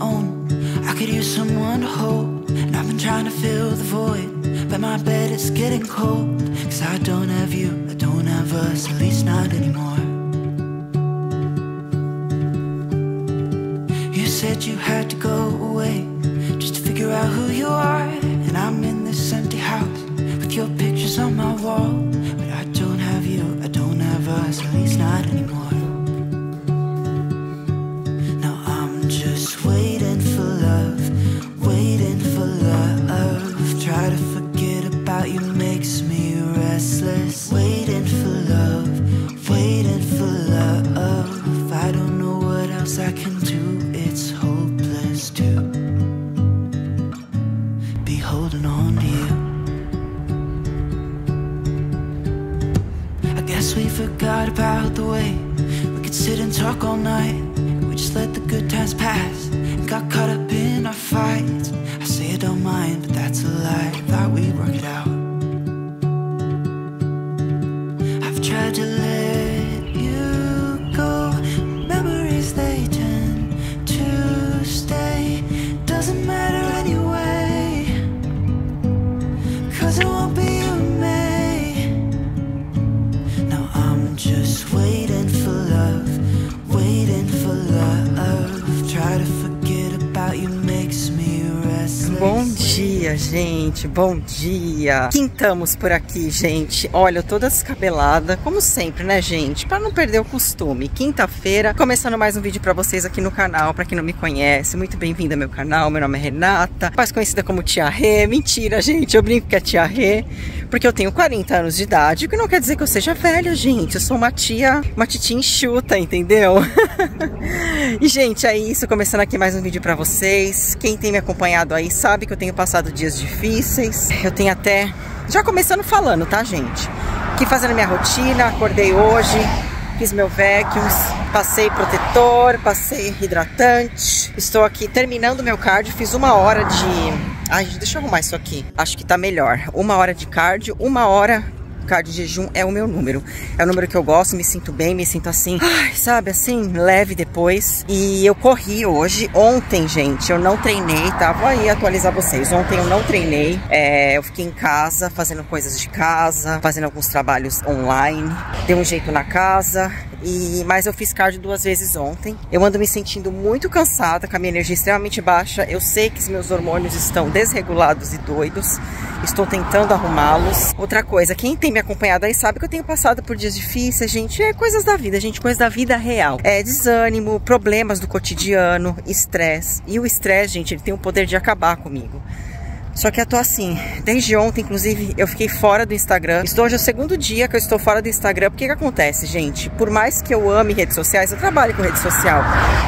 own. I could use someone to hold. And I've been trying to fill the void. But my bed is getting cold. Cause I don't have you, I don't have us, at least not anymore. You said you had to go good times pass and got caught up in our fights. I say I don't mind, dia, gente. Bom dia. Quintamos por aqui, gente. Olha, eu toda descabelada, como sempre, né, gente? Para não perder o costume. Quinta-feira, começando mais um vídeo para vocês aqui no canal. Para quem não me conhece, muito bem-vinda ao meu canal. Meu nome é Renata, mais conhecida como Tia Rê. Mentira, gente. Eu brinco que é Tia Rê, porque eu tenho 40 anos de idade, o que não quer dizer que eu seja velha, gente. Eu sou uma tia, uma titia enxuta, entendeu? e, gente, é isso. Começando aqui mais um vídeo para vocês. Quem tem me acompanhado aí sabe que eu tenho passado dias difíceis. Eu tenho até. Já começando falando, tá, gente? Aqui fazendo minha rotina, acordei hoje, fiz meu vacuums, passei protetor, passei hidratante. Estou aqui terminando meu cardio, fiz uma hora de. Ai, deixa eu arrumar isso aqui. Acho que tá melhor. Uma hora de cardio, uma hora cardio jejum é o meu número. É o número que eu gosto, me sinto bem, me sinto assim, ai, sabe, assim, leve depois. E eu corri hoje. Ontem, gente, eu não treinei, tá? Vou aí atualizar vocês. Ontem eu não treinei. É, eu fiquei em casa, fazendo coisas de casa, fazendo alguns trabalhos online. Dei um jeito na casa. E, mas eu fiz cardio duas vezes ontem. Eu ando me sentindo muito cansada, com a minha energia extremamente baixa. Eu sei que os meus hormônios estão desregulados e doidos. Estou tentando arrumá-los. Outra coisa, quem tem me acompanhado aí sabe que eu tenho passado por dias difíceis, gente. É coisas da vida, gente, coisas da vida real. É desânimo, problemas do cotidiano, estresse. E o estresse, gente, ele tem o poder de acabar comigo. Só que eu tô assim, desde ontem, inclusive, eu fiquei fora do Instagram. Estou hoje é o segundo dia que eu estou fora do Instagram. Porque que acontece, gente? Por mais que eu ame redes sociais, eu trabalho com rede social.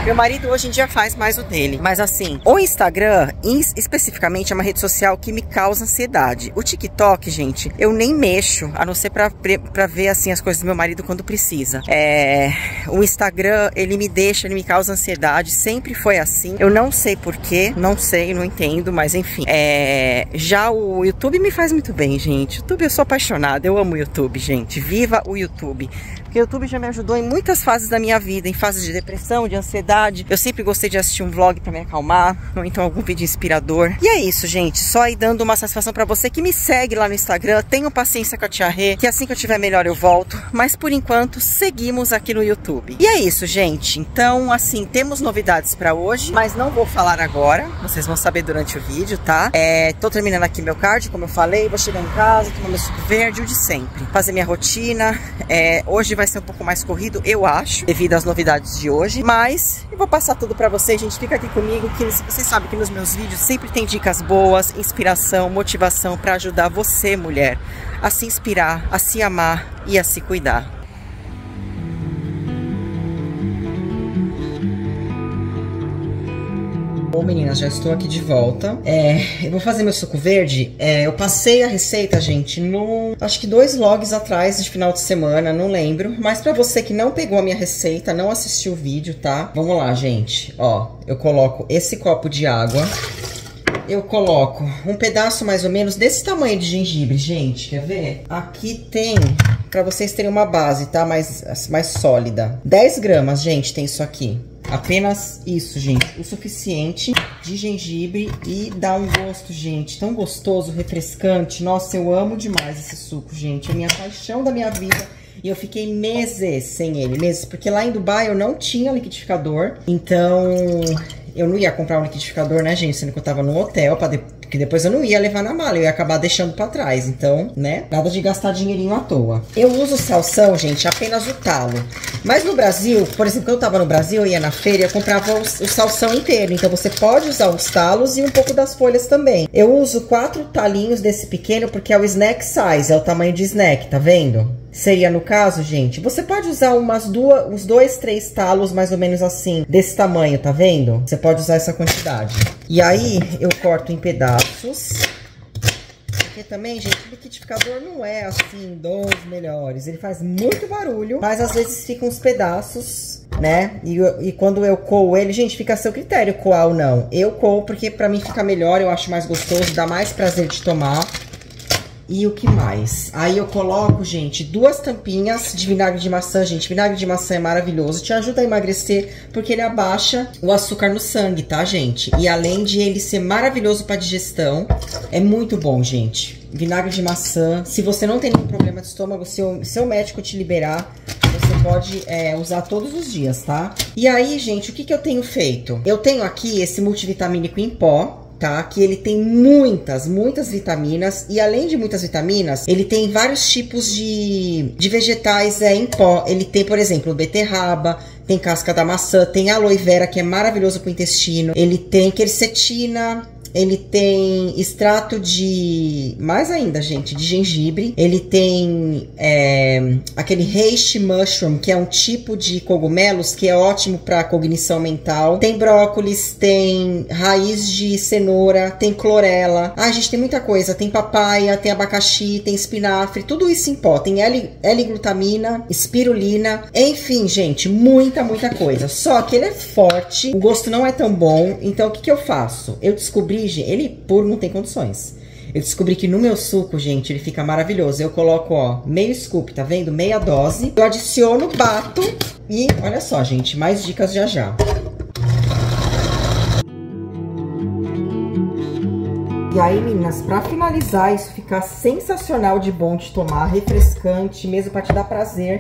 Meu marido hoje em dia faz mais o dele. Mas assim, o Instagram, especificamente, é uma rede social que me causa ansiedade. O TikTok, gente, eu nem mexo, a não ser pra, pra ver, assim, as coisas do meu marido quando precisa. É... O Instagram, ele me deixa, ele me causa ansiedade. Sempre foi assim. Eu não sei porquê, não sei, não entendo, mas enfim. É... Já o YouTube me faz muito bem, gente. YouTube, eu sou apaixonada, eu amo o YouTube, gente. Viva o YouTube. Porque o YouTube já me ajudou em muitas fases da minha vida, em fases de depressão, de ansiedade. Eu sempre gostei de assistir um vlog para me acalmar, ou então algum vídeo inspirador. E é isso, gente. Só aí dando uma satisfação para você que me segue lá no Instagram. Tenham paciência com a Tia Rê, que assim que eu tiver melhor eu volto. Mas por enquanto, seguimos aqui no YouTube. E é isso, gente. Então, assim, temos novidades para hoje, mas não vou falar agora. Vocês vão saber durante o vídeo, tá? É, tô terminando aqui meu card, como eu falei. Vou chegar em casa, tomar meu suco verde, o de sempre. Fazer minha rotina. É, hoje vai ser um pouco mais corrido, eu acho, devido às novidades de hoje. Mas eu vou passar tudo pra vocês, gente. Fica aqui comigo, que vocês sabem que nos meus vídeos sempre tem dicas boas, inspiração, motivação para ajudar você, mulher, a se inspirar, a se amar e a se cuidar. Bom, meninas, já estou aqui de volta. É, eu vou fazer meu suco verde. É, eu passei a receita, gente, no... Acho que dois vlogs atrás, de final de semana, não lembro. Mas pra você que não pegou a minha receita, não assistiu o vídeo, tá? Vamos lá, gente. Ó, eu coloco esse copo de água. Eu coloco um pedaço mais ou menos desse tamanho de gengibre, gente. Quer ver? Aqui tem... Pra vocês terem uma base, tá? Mais, mais sólida. 10 gramas, gente, tem isso aqui. Apenas isso, gente. O suficiente de gengibre e dá um gosto, gente, tão gostoso, refrescante. Nossa, eu amo demais esse suco, gente. É a minha paixão da minha vida. E eu fiquei meses sem ele, meses. Porque lá em Dubai eu não tinha liquidificador. Então, eu não ia comprar um liquidificador, né, gente? Sendo que eu tava no hotel, pra de... porque depois eu não ia levar na mala, eu ia acabar deixando pra trás. Então, né, nada de gastar dinheirinho à toa. Eu uso salsão, gente, apenas o talo. Mas no Brasil, por exemplo, quando eu tava no Brasil, eu ia na feira eu comprava o, o salsão inteiro. Então você pode usar os talos e um pouco das folhas também. Eu uso quatro talinhos desse pequeno porque é o snack size, é o tamanho de snack, tá vendo? Seria no caso, gente, você pode usar umas duas, uns dois, três talos mais ou menos assim, desse tamanho, tá vendo? Você pode usar essa quantidade. E aí, eu corto em pedaços. Porque também, gente, o liquidificador não é assim dos melhores. Ele faz muito barulho, mas às vezes ficam uns pedaços, né? E, e quando eu coo ele, gente, fica a seu critério coar ou não. Eu coo porque pra mim fica melhor, eu acho mais gostoso, dá mais prazer de tomar. E o que mais? Aí eu coloco, gente, duas tampinhas de vinagre de maçã. Gente, vinagre de maçã é maravilhoso. Te ajuda a emagrecer porque ele abaixa o açúcar no sangue, tá, gente? E além de ele ser maravilhoso para digestão, é muito bom, gente. Vinagre de maçã. Se você não tem nenhum problema de estômago, se o seu médico te liberar, você pode é, usar todos os dias, tá? E aí, gente, o que, que eu tenho feito? Eu tenho aqui esse multivitamínico em pó, tá? Que ele tem muitas, muitas vitaminas e além de muitas vitaminas, ele tem vários tipos de, de vegetais é, em pó. Ele tem, por exemplo, beterraba, tem casca da maçã, tem aloe vera que é maravilhoso para o intestino, ele tem quercetina, ele tem extrato de. Mais ainda, gente, de gengibre. Ele tem é, aquele reishi mushroom, que é um tipo de cogumelos que é ótimo para cognição mental. Tem brócolis, tem raiz de cenoura, tem clorela. Ah, gente, tem muita coisa. Tem papaya, tem abacaxi, tem espinafre, tudo isso em pó. Tem L-glutamina, espirulina. Enfim, gente, muita, muita coisa. Só que ele é forte, o gosto não é tão bom. Então, o que, que eu faço? Eu descobri ele puro não tem condições. Eu descobri que no meu suco, gente, ele fica maravilhoso. Eu coloco, ó, meio scoop, tá vendo? Meia dose. Eu adiciono, bato e olha só, gente, mais dicas já já. E aí, meninas, pra finalizar, isso ficar sensacional de bom de tomar, refrescante, mesmo pra te dar prazer,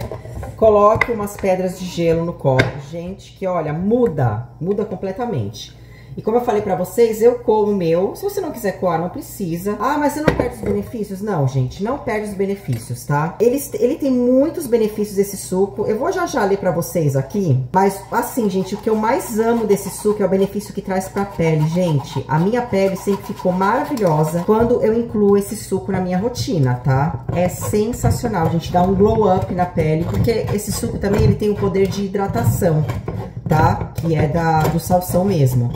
coloque umas pedras de gelo no copo, gente, que olha, muda, muda completamente. E como eu falei pra vocês, eu coo o meu. Se você não quiser coar, não precisa. Ah, mas você não perde os benefícios? Não, gente, não perde os benefícios, tá? Ele, ele tem muitos benefícios, esse suco. Eu vou já já ler pra vocês aqui. Mas, assim, gente, o que eu mais amo desse suco é o benefício que traz pra pele. Gente, a minha pele sempre ficou maravilhosa quando eu incluo esse suco na minha rotina, tá? É sensacional, gente. Dá um glow up na pele. Porque esse suco também, ele tem o poder de hidratação, tá? Que é da, do salsão mesmo.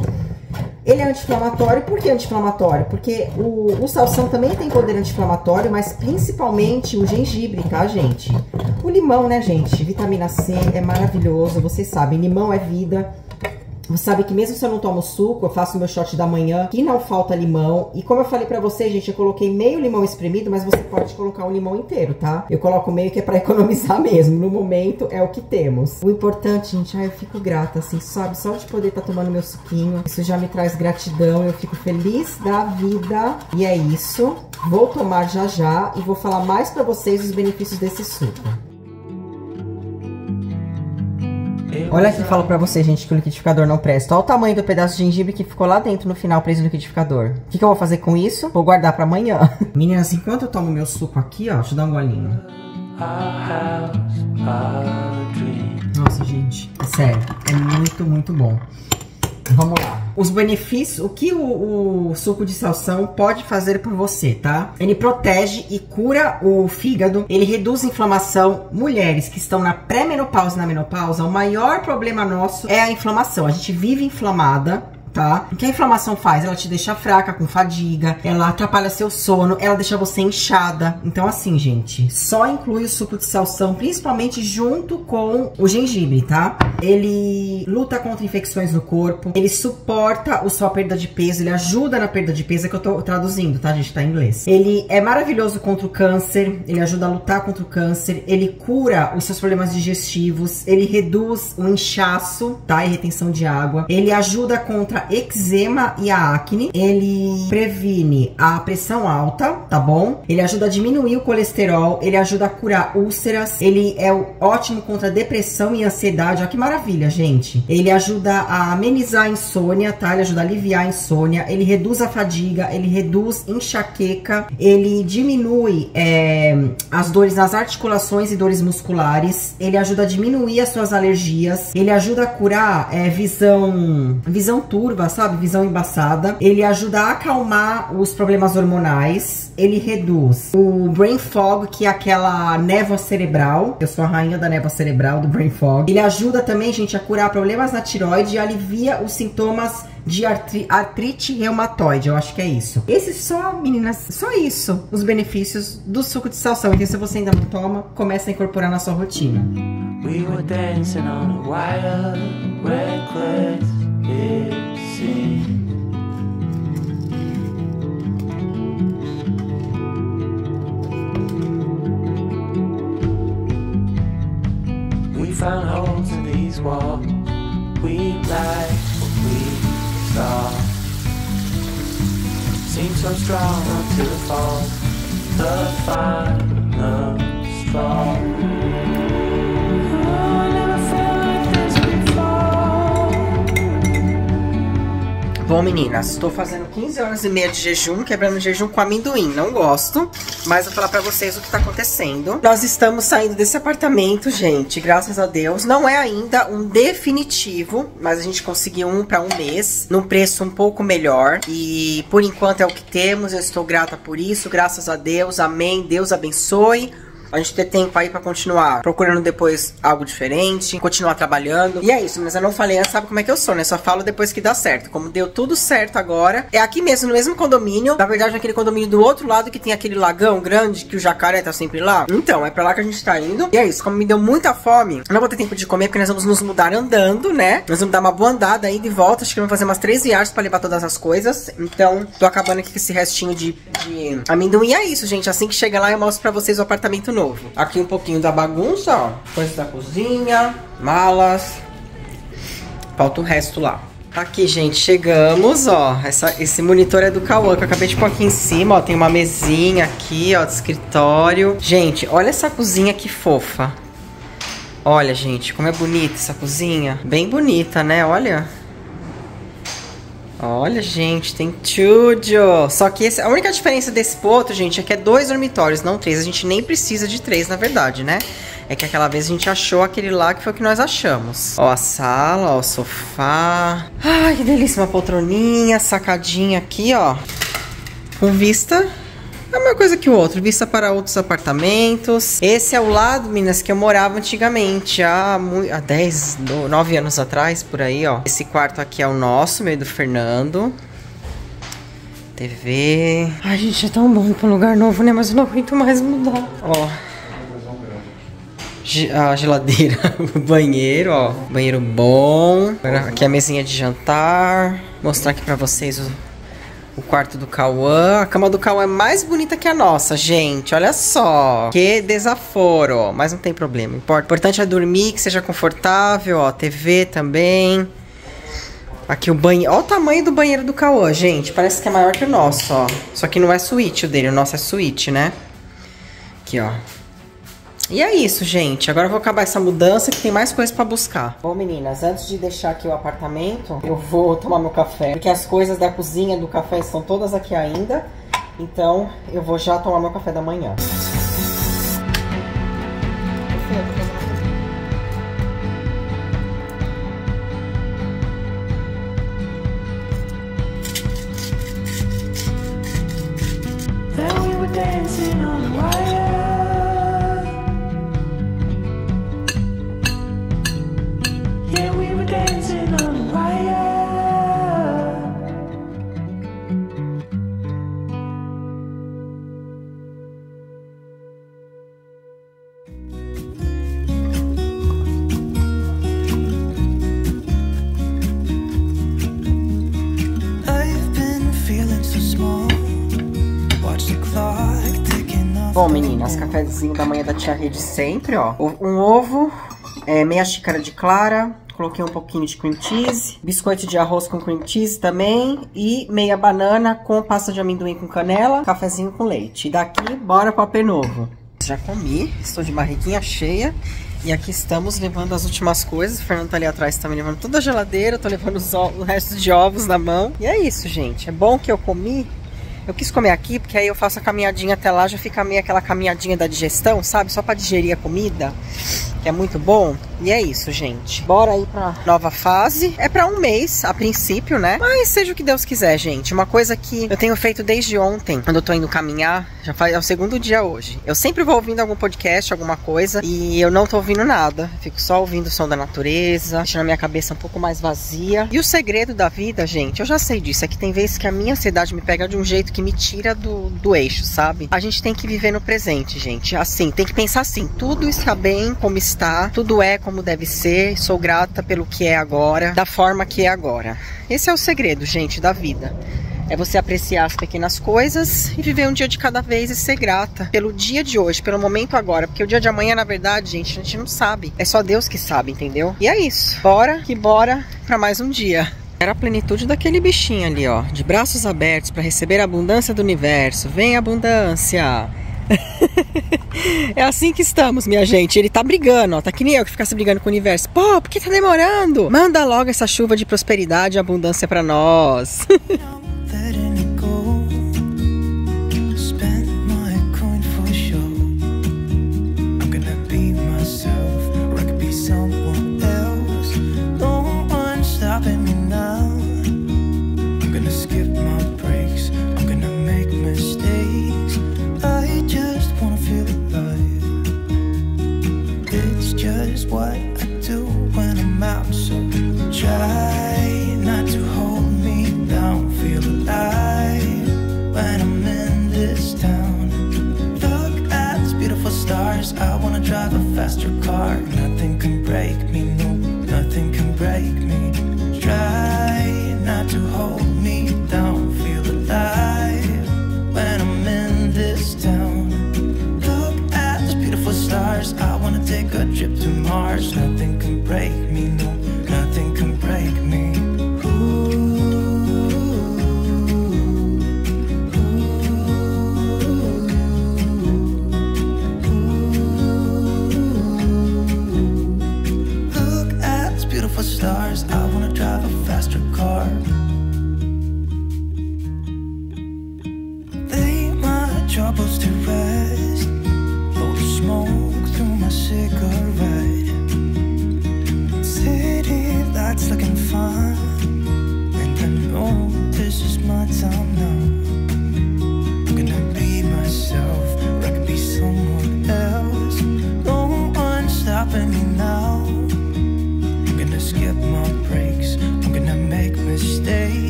Ele é anti-inflamatório, por que anti-inflamatório? Porque o, o salsão também tem poder anti-inflamatório, mas principalmente o gengibre, tá, gente? O limão, né, gente? Vitamina C é maravilhoso, vocês sabem, limão é vida. Você sabe que mesmo se eu não tomo suco, eu faço meu shot da manhã, que não falta limão. E como eu falei pra vocês, gente, eu coloquei meio limão espremido, mas você pode colocar o limão inteiro, tá? Eu coloco meio que é pra economizar mesmo. No momento, é o que temos. O importante, gente, ai, eu fico grata, assim, sabe? Só de poder estar tá tomando meu suquinho. Isso já me traz gratidão, eu fico feliz da vida. E é isso. Vou tomar já já e vou falar mais pra vocês os benefícios desse suco. Olha aqui, falo pra você, gente, que o liquidificador não presta. Olha o tamanho do pedaço de gengibre que ficou lá dentro no final preso no liquidificador. O que, que eu vou fazer com isso? Vou guardar pra amanhã. Meninas, enquanto eu tomo meu suco aqui, ó, deixa eu dar um golinho. Nossa, gente, é sério, é muito, muito bom. Vamos lá. Os benefícios, o que o, o, suco de salsão pode fazer por você, tá? Ele protege e cura o fígado, ele reduz a inflamação. Mulheres que estão na pré-menopausa e na menopausa, o maior problema nosso é a inflamação. A gente vive inflamada tá? O que a inflamação faz? Ela te deixa fraca, com fadiga, ela atrapalha seu sono, ela deixa você inchada. Então, assim, gente, só inclui o suco de salsão, principalmente junto com o gengibre, tá? Ele luta contra infecções no corpo, ele suporta a sua perda de peso, ele ajuda na perda de peso, é que eu tô traduzindo, tá, gente? Tá em inglês. Ele é maravilhoso contra o câncer, ele ajuda a lutar contra o câncer, ele cura os seus problemas digestivos, ele reduz o inchaço, tá? E retenção de água. Ele ajuda contra eczema e a acne. Ele previne a pressão alta, tá bom? Ele ajuda a diminuir o colesterol, ele ajuda a curar úlceras, ele é ótimo contra depressão e ansiedade. Olha que maravilha, gente. Ele ajuda a amenizar a insônia, tá? Ele ajuda a aliviar a insônia, ele reduz a fadiga, ele reduz enxaqueca, ele diminui é, as dores nas articulações e dores musculares, ele ajuda a diminuir as suas alergias, ele ajuda a curar é, visão, visão turva, sabe? Visão embaçada, ele ajuda a acalmar os problemas hormonais, ele reduz o brain fog, que é aquela névoa cerebral, eu sou a rainha da névoa cerebral, do brain fog. Ele ajuda também, gente, a curar problemas na tiroide e alivia os sintomas de artri artrite reumatoide, eu acho que é isso. Esse só, meninas, só isso, os benefícios do suco de salsão. Então, se você ainda não toma, comece a incorporar na sua rotina. We were dancing on a wire, reckless, We found holes in these walls. We like what we saw. Seemed so strong until it falls The final straw Bom, meninas, estou fazendo 15 horas e meia de jejum, quebrando jejum com amendoim. Não gosto, mas vou falar pra vocês o que tá acontecendo. Nós estamos saindo desse apartamento, gente, graças a Deus. Não é ainda um definitivo, mas a gente conseguiu um pra um mês, num preço um pouco melhor. E por enquanto é o que temos, eu estou grata por isso, graças a Deus. Amém, Deus abençoe a gente ter tempo aí pra continuar procurando depois algo diferente, continuar trabalhando. E é isso, mas eu não falei, sabe como é que eu sou, né? Só falo depois que dá certo. Como deu tudo certo agora, é aqui mesmo, no mesmo condomínio. Na verdade, naquele condomínio do outro lado que tem aquele lagão grande que o jacaré tá sempre lá. Então, é pra lá que a gente tá indo. E é isso, como me deu muita fome, não vou ter tempo de comer porque nós vamos nos mudar andando, né? Nós vamos dar uma boa andada aí de volta. Acho que vamos fazer umas três viagens pra levar todas as coisas. Então, tô acabando aqui com esse restinho de, de amendoim. E é isso, gente. Assim que chega lá, eu mostro pra vocês o apartamento novo. Aqui um pouquinho da bagunça, ó. Coisas da cozinha, malas. Falta o resto lá. Aqui, gente, chegamos, ó. Essa, esse monitor é do Cauã, que eu acabei de pôr aqui em cima, ó. Tem uma mesinha aqui, ó, de escritório. Gente, olha essa cozinha que fofa. Olha, gente, como é bonita essa cozinha. Bem bonita, né? Olha. Olha, gente, tem tudo. Só que esse, a única diferença desse outro, gente, é que é dois dormitórios, não três. A gente nem precisa de três, na verdade, né? É que aquela vez a gente achou aquele lá que foi o que nós achamos. Ó, a sala, ó, o sofá. Ai, que delícia, uma poltroninha, sacadinha aqui, ó. Com vista é a mesma coisa que o outro, vista para outros apartamentos. Esse é o lado, Minas, que eu morava antigamente, há, há 10, 9 anos atrás, por aí, ó. Esse quarto aqui é o nosso, meio do Fernando. TV. Ai, gente, é tão bom ir pra um lugar novo, né? Mas eu não aguento mais mudar. Ó. A geladeira, o banheiro, ó. Banheiro bom. Aqui a mesinha de jantar. Mostrar aqui pra vocês o quarto do Cauã. A cama do Cauã é mais bonita que a nossa, gente. Olha só. Que desaforo. Mas não tem problema. O importante é dormir, que seja confortável. Ó, TV também. Aqui o banheiro. Olha o tamanho do banheiro do Cauã, gente. Parece que é maior que o nosso, ó. Só que não é suíte o dele. O nosso é suíte, né? Aqui, ó. E é isso, gente. Agora eu vou acabar essa mudança que tem mais coisas para buscar. Bom, meninas, antes de deixar aqui o apartamento, eu vou tomar meu café. Porque as coisas da cozinha, do café, estão todas aqui ainda. Então, eu vou já tomar meu café da manhã. dancing da manhã da tia Rede sempre, ó. Um ovo, é, meia xícara de clara, coloquei um pouquinho de cream cheese, biscoito de arroz com cream cheese também e meia banana com pasta de amendoim com canela, cafezinho com leite. E daqui, bora pro AP novo. Já comi, estou de barriguinha cheia. E aqui estamos levando as últimas coisas. O Fernando tá ali atrás também levando toda a geladeira. Tô levando os, o resto de ovos na mão. E é isso, gente. É bom que eu comi eu quis comer aqui porque aí eu faço a caminhadinha até lá, já fica meio aquela caminhadinha da digestão, sabe? Só para digerir a comida, que é muito bom. E é isso, gente. Bora aí pra nova fase. É pra um mês, a princípio, né? Mas seja o que Deus quiser, gente. Uma coisa que eu tenho feito desde ontem, quando eu tô indo caminhar, já faz é o segundo dia hoje. Eu sempre vou ouvindo algum podcast, alguma coisa, e eu não tô ouvindo nada. Fico só ouvindo o som da natureza, deixando a minha cabeça um pouco mais vazia. E o segredo da vida, gente, eu já sei disso, é que tem vezes que a minha ansiedade me pega de um jeito que me tira do, do eixo, sabe? A gente tem que viver no presente, gente. Assim, tem que pensar assim, tudo está bem como está, tudo é como deve ser, sou grata pelo que é agora, da forma que é agora. Esse é o segredo, gente, da vida. É você apreciar as pequenas coisas e viver um dia de cada vez e ser grata pelo dia de hoje, pelo momento agora. Porque o dia de amanhã, na verdade, gente, a gente não sabe. É só Deus que sabe, entendeu? E é isso. Bora que bora para mais um dia. Era a plenitude daquele bichinho ali, ó. De braços abertos para receber a abundância do universo. Vem abundância! é assim que estamos, minha gente. Ele tá brigando, ó. Tá que nem eu que ficasse brigando com o universo. Pô, por que tá demorando? Manda logo essa chuva de prosperidade e abundância para nós.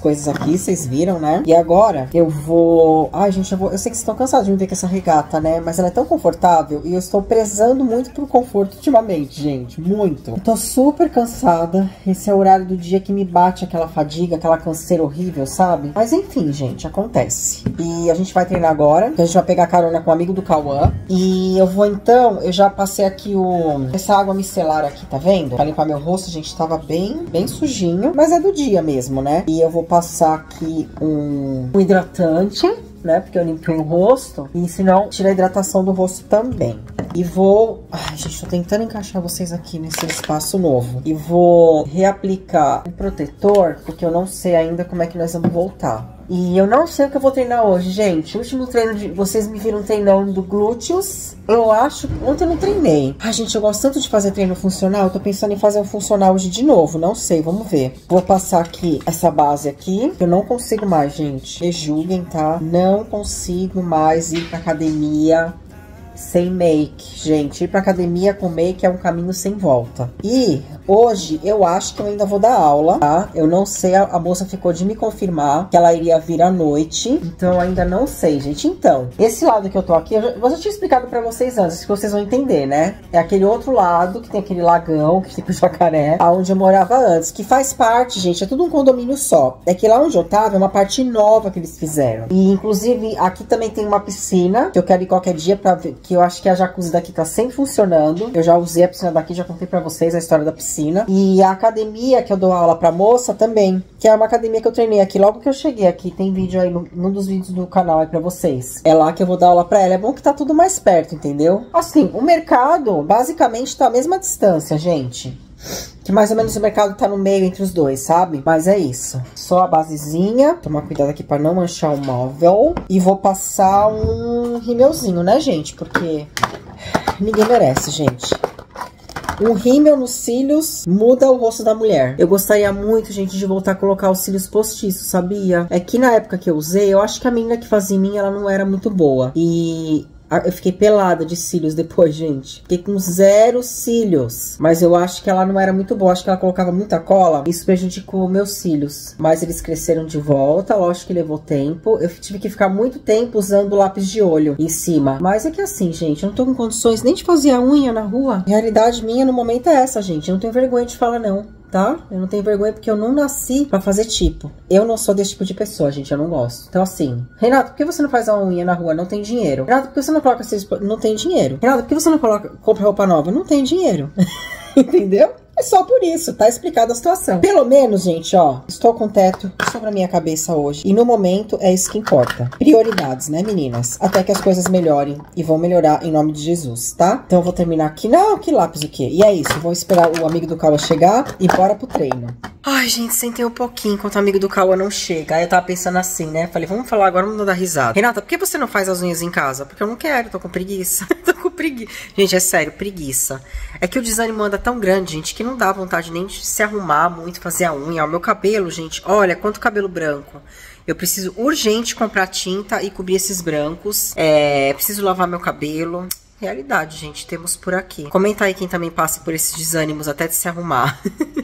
coisas aqui, vocês viram, né? E agora eu vou... Ai, gente, eu, vou... eu sei que vocês estão cansados de me ver com essa regata, né? Mas ela é tão confortável e eu estou prezando muito pro conforto ultimamente, gente. Muito. Eu tô super cansada. Esse é o horário do dia que me bate aquela fadiga, aquela canseira horrível, sabe? Mas enfim, gente, acontece. E a gente vai treinar agora. A gente vai pegar carona com o um amigo do Cauã. E eu vou então... Eu já passei aqui o... Essa água micelar aqui, tá vendo? Pra limpar meu rosto, gente, tava bem, bem sujinho. Mas é do dia mesmo, né? E eu vou passar aqui um, um hidratante né? Porque eu limpei o rosto. E senão, tira a hidratação do rosto também. E vou... Ai, gente, tô tentando encaixar vocês aqui nesse espaço novo. E vou reaplicar o protetor, porque eu não sei ainda como é que nós vamos voltar. E eu não sei o que eu vou treinar hoje, gente. O último treino de. Vocês me viram treinando glúteos. Eu acho. Ontem eu não treinei. Ai, gente, eu gosto tanto de fazer treino funcional. Eu tô pensando em fazer um funcional hoje de novo. Não sei, vamos ver. Vou passar aqui essa base aqui. Eu não consigo mais, gente. Me julguem, tá? Não consigo mais ir pra academia sem make, gente. Ir pra academia com make é um caminho sem volta. E hoje eu acho que eu ainda vou dar aula, tá? Eu não sei, a, a moça ficou de me confirmar que ela iria vir à noite. Então ainda não sei, gente. Então, esse lado que eu tô aqui, eu já, eu já tinha explicado pra vocês antes, que vocês vão entender, né? É aquele outro lado que tem aquele lagão, que fica o jacaré, aonde eu morava antes, que faz parte, gente, é tudo um condomínio só. É que lá onde eu tava é uma parte nova que eles fizeram. E inclusive aqui também tem uma piscina, que eu quero ir qualquer dia pra ver, que eu acho que a jacuzzi daqui tá sempre funcionando. Eu já usei a piscina daqui, já contei pra vocês a história da piscina. E a academia que eu dou aula pra moça também, que é uma academia que eu treinei aqui logo que eu cheguei aqui. Tem vídeo aí, no, num dos vídeos do canal aí pra vocês. É lá que eu vou dar aula pra ela. É bom que tá tudo mais perto, entendeu? Assim, o mercado basicamente tá a mesma distância, gente. Que mais ou menos o mercado tá no meio entre os dois, sabe? Mas é isso. Só a basezinha. Tomar cuidado aqui pra não manchar o móvel. E vou passar um rímelzinho, né, gente? Porque ninguém merece, gente. Um rímel nos cílios muda o rosto da mulher. Eu gostaria muito, gente, de voltar a colocar os cílios postiços, sabia? É que na época que eu usei, eu acho que a menina que fazia em mim, ela não era muito boa. E eu fiquei pelada de cílios depois, gente. Fiquei com zero cílios. Mas eu acho que ela não era muito boa. Acho que ela colocava muita cola. Isso prejudicou meus cílios. Mas eles cresceram de volta. Lógico que levou tempo. Eu tive que ficar muito tempo usando lápis de olho em cima. Mas é que assim, gente, eu não tô com condições nem de fazer a unha na rua. Realidade minha no momento é essa, gente. Eu não tenho vergonha de falar, não tá? Eu não tenho vergonha porque eu não nasci pra fazer tipo. Eu não sou desse tipo de pessoa, gente. Eu não gosto. Então, assim, Renato, por que você não faz a unha na rua? Não tem dinheiro. Renato, por que você não coloca. Não tem dinheiro. Renato, por que você não coloca... compra roupa nova? Não tem dinheiro. Entendeu? É só por isso, tá explicada a situação. Pelo menos, gente, ó, estou com teto sobre a minha cabeça hoje. E no momento é isso que importa. Prioridades, né, meninas? Até que as coisas melhorem e vão melhorar em nome de Jesus, tá? Então eu vou terminar aqui. Não, que lápis o quê? E é isso, vou esperar o amigo do Cauã chegar e bora pro treino. Ai, gente, sentei um pouquinho enquanto o amigo do Cauã não chega. Aí eu tava pensando assim, né? Falei, vamos falar agora, vamos dar risada. Renata, por que você não faz as unhas em casa? Porque eu não quero, tô com preguiça. preguiça. Gente, é sério, preguiça. É que o desânimo anda tão grande, gente, que não dá vontade nem de se arrumar muito, fazer a unha. O meu cabelo, gente, olha quanto cabelo branco. Eu preciso urgente comprar tinta e cobrir esses brancos. É, preciso lavar meu cabelo. Realidade, gente, temos por aqui. Comenta aí quem também passa por esses desânimos até de se arrumar.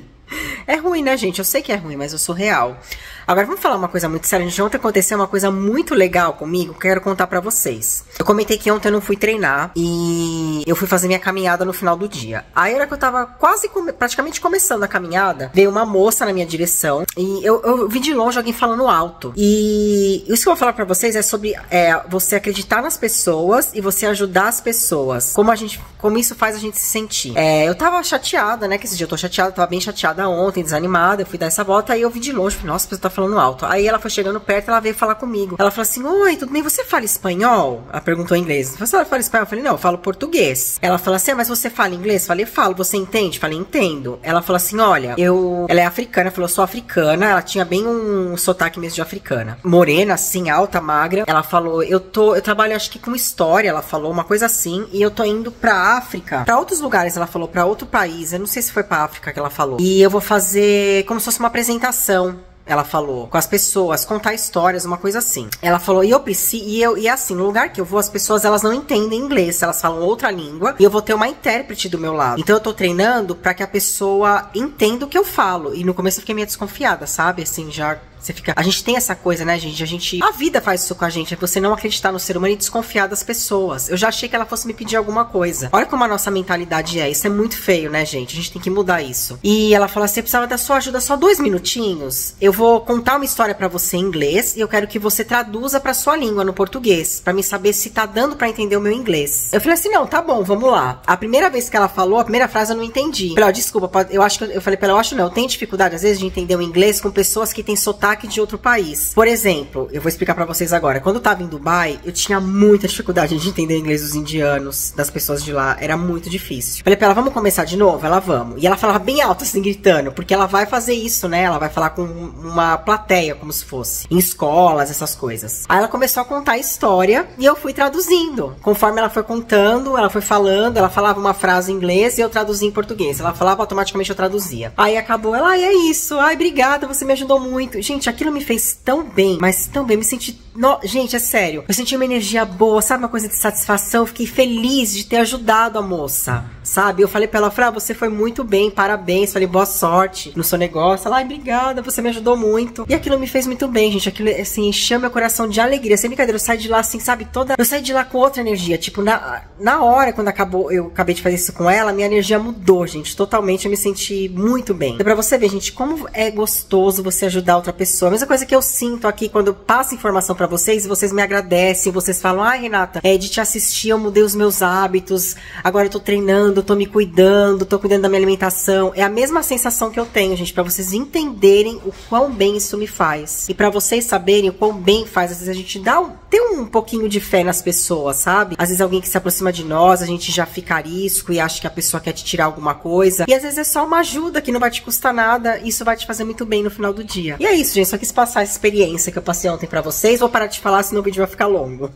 é ruim, né, gente? Eu sei que é ruim, mas eu sou real. Agora vamos falar uma coisa muito séria. Gente, ontem aconteceu uma coisa muito legal comigo que eu quero contar para vocês. Eu comentei que ontem eu não fui treinar e eu fui fazer minha caminhada no final do dia. Aí era que eu tava quase, come praticamente começando a caminhada, veio uma moça na minha direção e eu, eu vi de longe alguém falando alto. E isso que eu vou falar para vocês é sobre é, você acreditar nas pessoas e você ajudar as pessoas. Como a gente, como isso faz a gente se sentir. É, eu tava chateada, né? Que esse dia eu tô chateada, tava bem chateada ontem, desanimada. Eu fui dar essa volta aí eu vi de longe, nossa, a pessoa tá falando alto. Aí ela foi chegando perto, ela veio falar comigo. Ela falou assim: Oi, tudo bem? Você fala espanhol? Ela perguntou em inglês. Você fala espanhol? Eu falei: Não, eu falo português. Ela falou assim: ah, Mas você fala inglês? Eu falei: Falo. Você entende? Eu falei: Entendo. Ela falou assim: Olha, eu. Ela é africana. Falou: Sou africana. Ela tinha bem um sotaque mesmo de africana. Morena, assim, alta, magra. Ela falou: Eu tô. Eu trabalho, acho que com história. Ela falou uma coisa assim. E eu tô indo pra África. Pra outros lugares, ela falou. Pra outro país. Eu não sei se foi pra África que ela falou. E eu vou fazer como se fosse uma apresentação ela falou, com as pessoas, contar histórias, uma coisa assim. Ela falou, e eu preciso, e eu, e assim, no lugar que eu vou, as pessoas elas não entendem inglês, elas falam outra língua, e eu vou ter uma intérprete do meu lado. Então eu tô treinando para que a pessoa entenda o que eu falo. E no começo eu fiquei meio desconfiada, sabe? Assim, já você fica. A gente tem essa coisa, né, gente? A gente. A vida faz isso com a gente. É você não acreditar no ser humano e desconfiar das pessoas. Eu já achei que ela fosse me pedir alguma coisa. Olha como a nossa mentalidade é. Isso é muito feio, né, gente? A gente tem que mudar isso. E ela falou assim: eu precisava da sua ajuda só dois minutinhos. Eu vou contar uma história para você em inglês e eu quero que você traduza para sua língua no português, para me saber se tá dando para entender o meu inglês. Eu falei assim: não, tá bom, vamos lá. A primeira vez que ela falou, a primeira frase eu não entendi. Eu falei, ó, desculpa, eu acho que eu falei para ela, eu acho não, eu tenho dificuldade às vezes de entender o inglês com pessoas que têm sotaque sotaque de outro país. Por exemplo, eu vou explicar para vocês agora. Quando eu tava em Dubai, eu tinha muita dificuldade de entender inglês dos indianos, das pessoas de lá. Era muito difícil. Falei pra ela, vamos começar de novo? Ela, vamos. E ela falava bem alto, assim, gritando, porque ela vai fazer isso, né? Ela vai falar com uma plateia, como se fosse. Em escolas, essas coisas. Aí ela começou a contar a história e eu fui traduzindo. Conforme ela foi contando, ela foi falando, ela falava uma frase em inglês e eu traduzia em português. Ela falava, automaticamente eu traduzia. Aí acabou, ela, ai, é isso. Ai, obrigada, você me ajudou muito. Gente, aquilo me fez tão bem, mas tão bem, me senti No, gente, é sério. Eu senti uma energia boa, sabe? Uma coisa de satisfação. Fiquei feliz de ter ajudado a moça, sabe? Eu falei pra ela, ah, você foi muito bem, parabéns. Falei, boa sorte no seu negócio. Ela, ai, obrigada, você me ajudou muito. E aquilo me fez muito bem, gente. Aquilo, assim, encheu meu coração de alegria. Sem brincadeira, eu saí de lá, assim, sabe? Toda. Eu saí de lá com outra energia. Tipo, na, na hora, quando acabou, eu acabei de fazer isso com ela, minha energia mudou, gente. Totalmente. Eu me senti muito bem. Então, pra você ver, gente, como é gostoso você ajudar outra pessoa. A mesma coisa que eu sinto aqui quando eu passo informação para vocês e vocês me agradecem, vocês falam, ai, Renata, é, de te assistir eu mudei os meus hábitos, agora eu tô treinando, tô me cuidando, tô cuidando da minha alimentação. É a mesma sensação que eu tenho, gente, para vocês entenderem o quão bem isso me faz. E para vocês saberem o quão bem faz, às vezes a gente dá um, tem um pouquinho de fé nas pessoas, sabe? Às vezes alguém que se aproxima de nós, a gente já fica arisco e acha que a pessoa quer te tirar alguma coisa. E às vezes é só uma ajuda que não vai te custar nada, isso vai te fazer muito bem no final do dia. E é isso, gente, só quis passar essa experiência que eu passei ontem para vocês. Vou parar de falar, senão o vídeo vai ficar longo.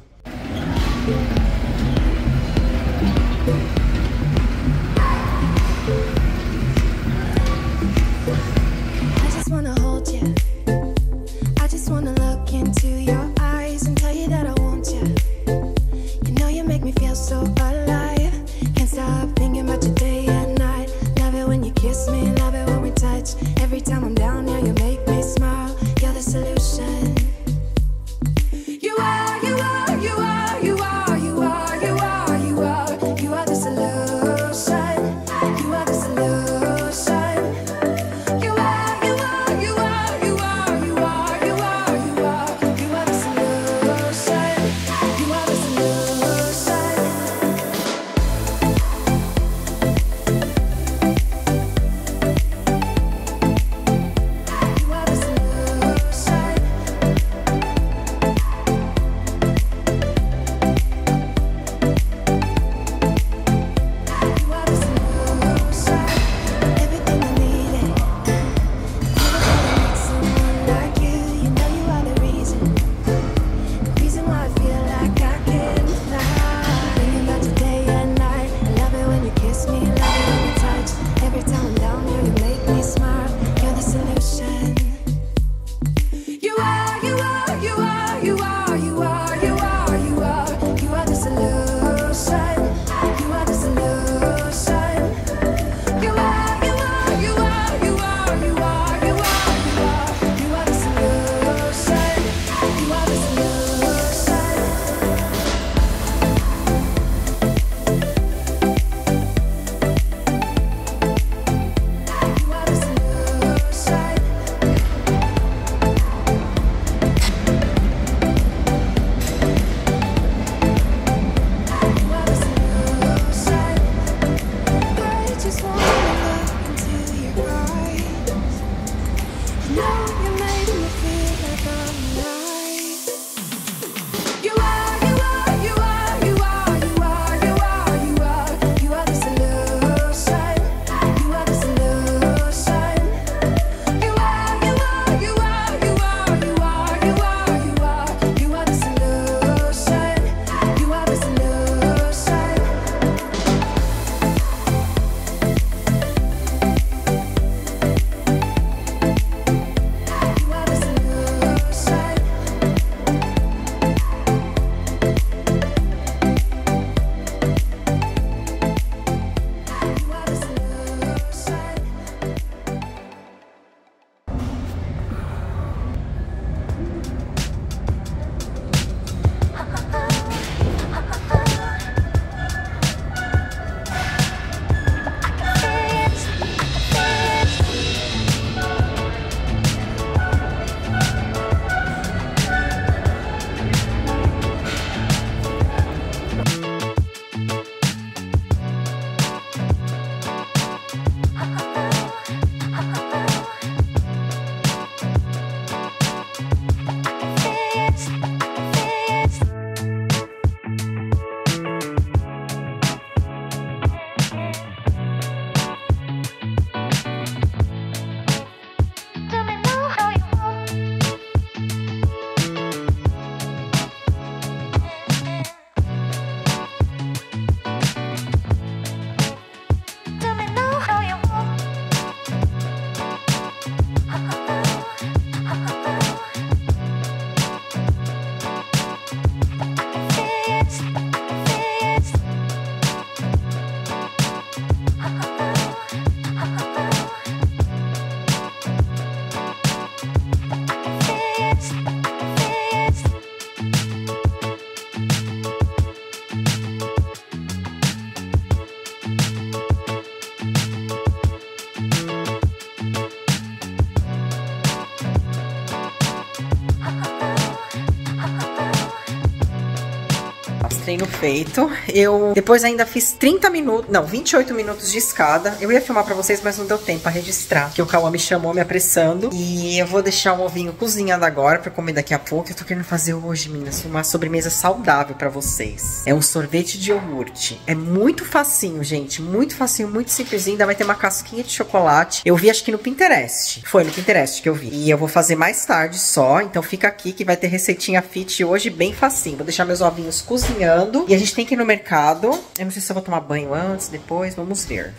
Treino feito. Eu depois ainda fiz 30 minutos, não, 28 minutos de escada. Eu ia filmar pra vocês, mas não deu tempo pra registrar. Que o Cauã me chamou me apressando. E eu vou deixar o ovinho cozinhando agora pra comer daqui a pouco. Eu tô querendo fazer hoje, meninas, uma sobremesa saudável pra vocês. É um sorvete de iogurte. É muito facinho, gente. Muito facinho, muito simplesinho. Ainda vai ter uma casquinha de chocolate. Eu vi acho que no Pinterest. Foi no Pinterest que eu vi. E eu vou fazer mais tarde só. Então fica aqui que vai ter receitinha fit hoje bem facinho. Vou deixar meus ovinhos cozinhando. E a gente tem que ir no mercado. Eu não sei se eu vou tomar banho antes, depois. Vamos ver.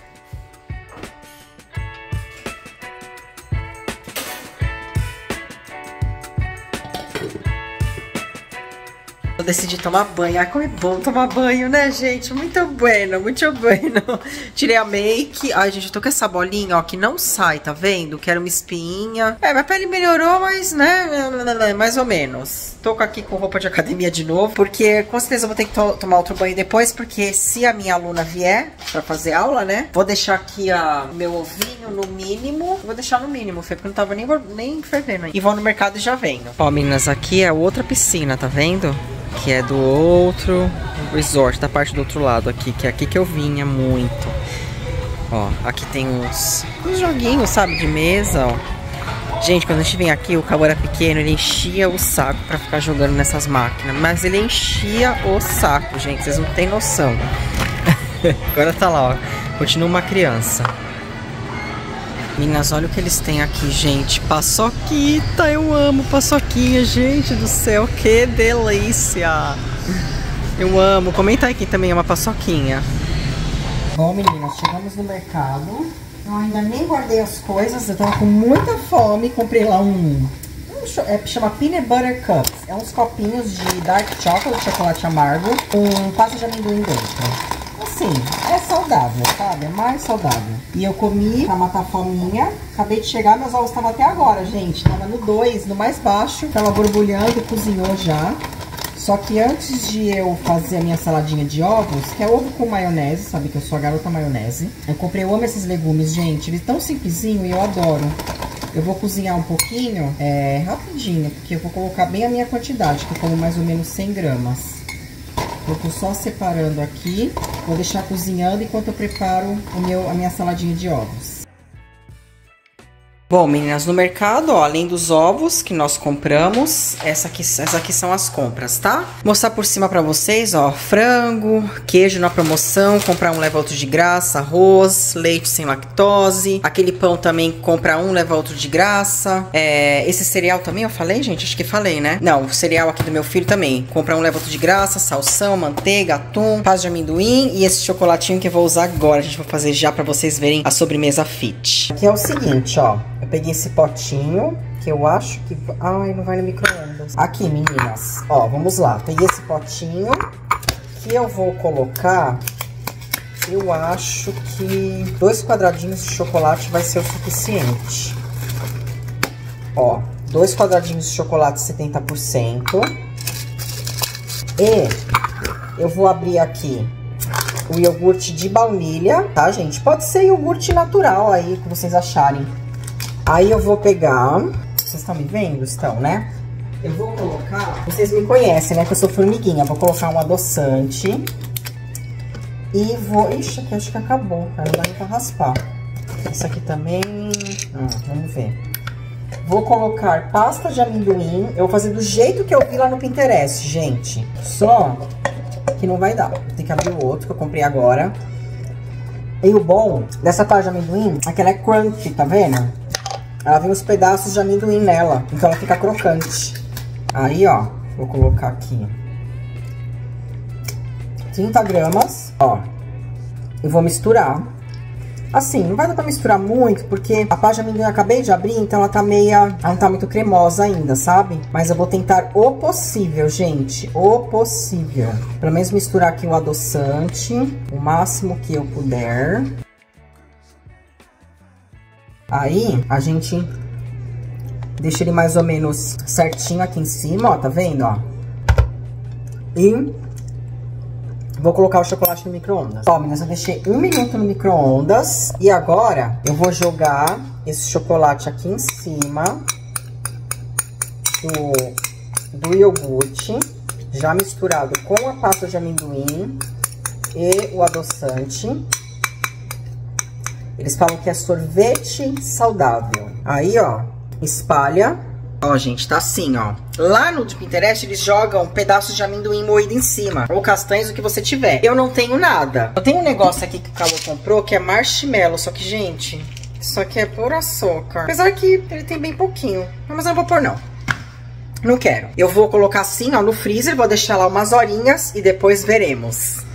Eu decidi tomar banho. Ai, como é bom tomar banho, né, gente? Muito bueno, muito bueno. Tirei a make. Ai, gente, eu tô com essa bolinha, ó, que não sai, tá vendo? Que era uma espinha. É, minha pele melhorou, mas, né, mais ou menos. Tô aqui com roupa de academia de novo, porque com certeza eu vou ter que to tomar outro banho depois, porque se a minha aluna vier pra fazer aula, né, vou deixar aqui o meu ovinho no mínimo. Vou deixar no mínimo, Fê, porque não tava nem, nem fervendo. E vou no mercado e já venho. Ó, meninas, aqui é outra piscina, tá vendo? que é do outro resort, da parte do outro lado aqui, que é aqui que eu vinha muito. Ó, aqui tem uns, uns joguinhos, sabe, de mesa, ó. Gente, quando a gente vem aqui, o cabo era pequeno, ele enchia o saco pra ficar jogando nessas máquinas. Mas ele enchia o saco, gente, vocês não têm noção. Agora tá lá, ó, continua uma criança. Meninas, olha o que eles têm aqui, gente. Paçoquita, eu amo paçoquinha, gente do céu, que delícia. Eu amo. Comenta aí quem também ama paçoquinha. Bom, meninas, chegamos no mercado. Eu ainda nem guardei as coisas, eu tava com muita fome. Comprei lá um... um é, chama Peanut Butter Cups. É uns copinhos de dark chocolate, chocolate amargo, com pasta de amendoim dentro assim, é saudável, sabe? É mais saudável. E eu comi pra matar a fominha. Acabei de chegar, meus ovos estavam até agora, gente. Tava no 2, no mais baixo. Tava borbulhando, cozinhou já. Só que antes de eu fazer a minha saladinha de ovos, que é ovo com maionese, sabe que eu sou a garota maionese. Eu comprei, eu amo esses legumes, gente. Eles tão simplesinho e eu adoro. Eu vou cozinhar um pouquinho, é, rapidinho, porque eu vou colocar bem a minha quantidade, que eu como mais ou menos 100 gramas. Eu tô só separando aqui. Vou deixar cozinhando enquanto eu preparo o meu, a minha saladinha de ovos. Bom, meninas, no mercado, ó, além dos ovos que nós compramos, essa aqui, essa aqui são as compras, tá? Mostrar por cima pra vocês, ó, frango, queijo na promoção, comprar um leva outro de graça, arroz, leite sem lactose, aquele pão também, compra um, leva outro de graça, é, esse cereal também eu falei, gente? Acho que falei, né? Não, o cereal aqui do meu filho também, compra um, leva outro de graça, salsão, manteiga, atum, paz de amendoim e esse chocolatinho que eu vou usar agora, a gente vai fazer já pra vocês verem a sobremesa fit. Aqui é o seguinte, ó, peguei esse potinho, que eu acho que... Ai, não vai no micro-ondas. Aqui, meninas. Ó, vamos lá. Peguei esse potinho, que eu vou colocar... Eu acho que dois quadradinhos de chocolate vai ser o suficiente. Ó, dois quadradinhos de chocolate 70%. E eu vou abrir aqui o iogurte de baunilha, tá, gente? Pode ser iogurte natural aí, que vocês acharem. Aí eu vou pegar... Vocês estão me vendo? Estão, né? Eu vou colocar... Vocês me conhecem, né? Que eu sou formiguinha. Vou colocar um adoçante. E vou... Ixi, aqui acho que acabou, cara. Não dá nem pra raspar. Essa aqui também... Ah, vamos ver. Vou colocar pasta de amendoim. Eu vou fazer do jeito que eu vi lá no Pinterest, gente. Só que não vai dar. Tem que abrir o outro que eu comprei agora. E o bom dessa pasta de amendoim é que ela é crunchy, tá vendo? Ela vem os pedaços de amendoim nela, então ela fica crocante. Aí, ó, vou colocar aqui 30 gramas, ó. E vou misturar. Assim, não vai dar pra misturar muito, porque a pasta de amendoim eu acabei de abrir, então ela tá meia... Ela não tá muito cremosa ainda, sabe? Mas eu vou tentar o possível, gente. O possível. Pelo menos misturar aqui o adoçante, o máximo que eu puder. Aí, a gente deixa ele mais ou menos certinho aqui em cima, ó, tá vendo, ó? E vou colocar o chocolate no micro-ondas. Ó, meninas, eu deixei um minuto no micro-ondas. E agora, eu vou jogar esse chocolate aqui em cima do, do iogurte. já misturado com a pasta de amendoim e o adoçante. Eles falam que é sorvete saudável. Aí, ó, espalha. Ó, gente, tá assim, ó. Lá no Pinterest, eles jogam pedaços de amendoim moído em cima. Ou castanhos, o que você tiver. Eu não tenho nada. Eu tenho um negócio aqui que o Calo comprou, que é marshmallow. Só que, gente, isso aqui é por açúcar. Apesar que ele tem bem pouquinho. Mas eu não vou pôr, não. Não quero. Eu vou colocar assim, ó, no freezer. Vou deixar lá umas horinhas e depois veremos.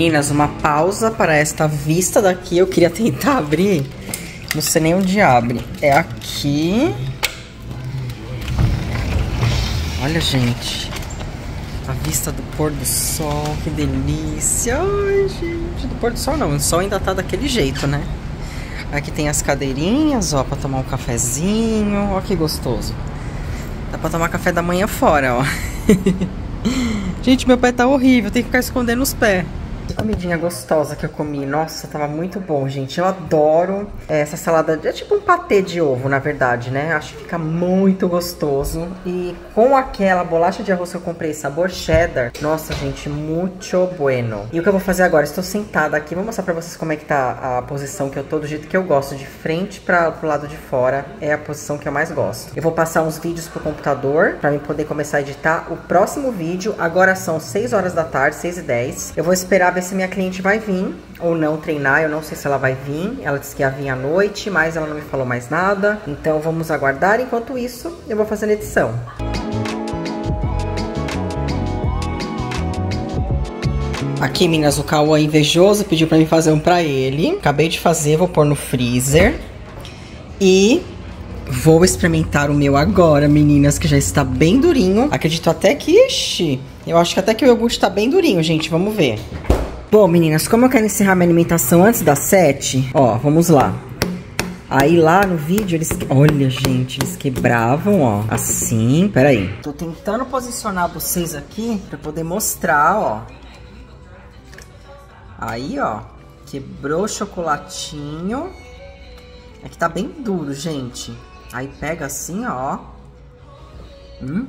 Meninas, uma pausa para esta vista daqui. Eu queria tentar abrir. Não sei nem onde abre. É aqui. Olha, gente. A vista do pôr do sol. Que delícia. Ai, gente. Do pôr do sol não. O sol ainda tá daquele jeito, né? Aqui tem as cadeirinhas, ó, pra tomar um cafezinho. Ó que gostoso. Dá pra tomar café da manhã fora, ó. gente, meu pé tá horrível. Tem que ficar escondendo os pés. Comidinha gostosa que eu comi. Nossa, tava muito bom, gente. Eu adoro essa salada. É tipo um patê de ovo, na verdade, né? Acho que fica muito gostoso. E com aquela bolacha de arroz que eu comprei, sabor cheddar. Nossa, gente, muito bueno. E o que eu vou fazer agora? Estou sentada aqui. Vou mostrar pra vocês como é que tá a posição que eu tô, do jeito que eu gosto. De frente para pro lado de fora. É a posição que eu mais gosto. Eu vou passar uns vídeos pro computador pra mim poder começar a editar o próximo vídeo. Agora são 6 horas da tarde, 6 e 10. Eu vou esperar ver se minha cliente vai vir ou não treinar. Eu não sei se ela vai vir. Ela disse que ia vir à noite, mas ela não me falou mais nada. Então vamos aguardar. Enquanto isso, eu vou fazendo edição. Aqui, meninas, o Cauã invejoso pediu pra mim fazer um pra ele. Acabei de fazer, vou pôr no freezer. E vou experimentar o meu agora, meninas, que já está bem durinho. Acredito até que, ixi, eu acho que até que o iogurte tá bem durinho, gente. Vamos ver. Bom, meninas, como eu quero encerrar minha alimentação antes das sete, ó, vamos lá. Aí lá no vídeo eles... Olha, gente, eles quebravam, ó. Assim, peraí. Tô tentando posicionar vocês aqui pra poder mostrar, ó. Aí, ó. Quebrou o chocolatinho. É que tá bem duro, gente. Aí pega assim, ó. Hum.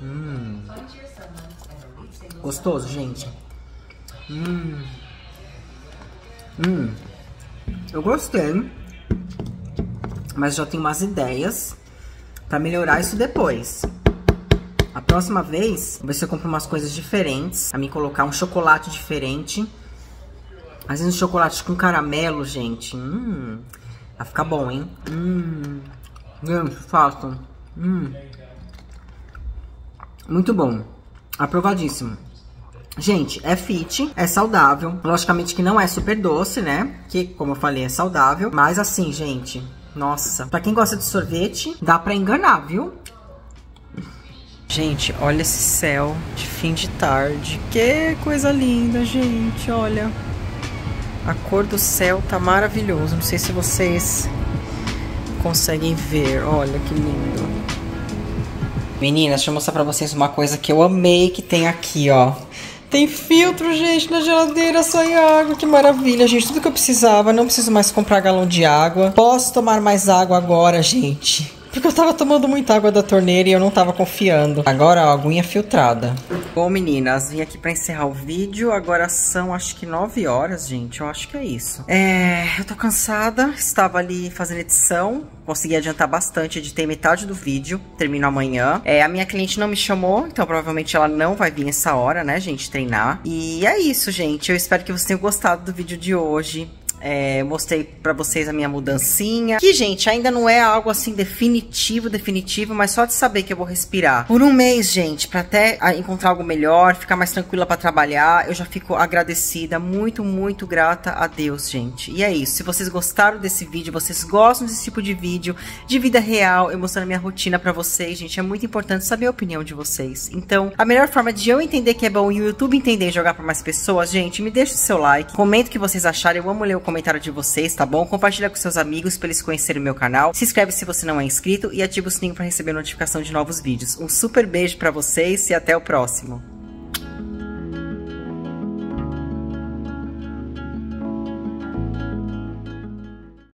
Hum. Gostoso, gente. Hum. Hum. Eu gostei. Mas já tenho umas ideias pra melhorar isso depois. A próxima vez, vou ver se eu compro umas coisas diferentes. Pra me colocar um chocolate diferente. Às vezes um chocolate com caramelo, gente. Hum. Vai ficar bom, hein? Hum. Gente, façam. Hum. Muito bom. Aprovadíssimo. Gente, é fit, é saudável. Logicamente que não é super doce, né? Que, como eu falei, é saudável. Mas assim, gente, nossa. Pra quem gosta de sorvete, dá pra enganar, viu? Gente, olha esse céu de fim de tarde. Que coisa linda, gente, olha. A cor do céu tá maravilhoso. Não sei se vocês conseguem ver. Olha que lindo. Meninas, deixa eu mostrar pra vocês uma coisa que eu amei que tem aqui, ó. Tem filtro, gente, na geladeira, sai água, que maravilha, gente. Tudo que eu precisava, não preciso mais comprar galão de água. Posso tomar mais água agora, gente. Porque eu tava tomando muita água da torneira e eu não tava confiando. Agora, ó, aguinha filtrada. Bom, meninas, vim aqui pra encerrar o vídeo. Agora são, acho que 9 horas, gente. Eu acho que é isso. É, eu tô cansada. Estava ali fazendo edição. Consegui adiantar bastante. Editei metade do vídeo. Termino amanhã. É, a minha cliente não me chamou, então provavelmente ela não vai vir essa hora, né, gente, treinar. E é isso, gente. Eu espero que vocês tenham gostado do vídeo de hoje. É, mostrei pra vocês a minha mudancinha. Que, gente, ainda não é algo assim definitivo, definitivo, mas só de saber que eu vou respirar por um mês, gente, pra até encontrar algo melhor, ficar mais tranquila pra trabalhar, eu já fico agradecida, muito, muito grata a Deus, gente. E é isso. Se vocês gostaram desse vídeo, vocês gostam desse tipo de vídeo, de vida real, eu mostrando minha rotina pra vocês, gente, é muito importante saber a opinião de vocês. Então, a melhor forma de eu entender que é bom e o YouTube entender e jogar pra mais pessoas, gente, me deixa o seu like, comenta o que vocês acharam, eu amo ler o comentário de vocês, tá bom? Compartilha com seus amigos para eles conhecerem o meu canal. Se inscreve se você não é inscrito e ativa o sininho para receber notificação de novos vídeos. Um super beijo para vocês e até o próximo.